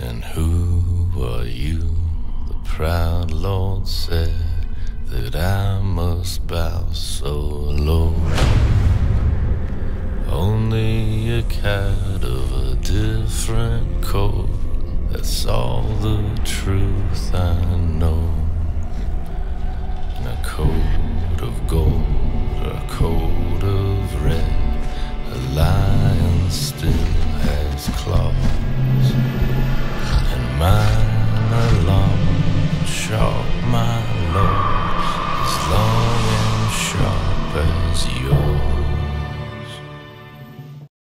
And who are you? The proud Lord said that I must bow so low. Only a cat of a different coat. That's all the truth I know. In a coat of gold opens you.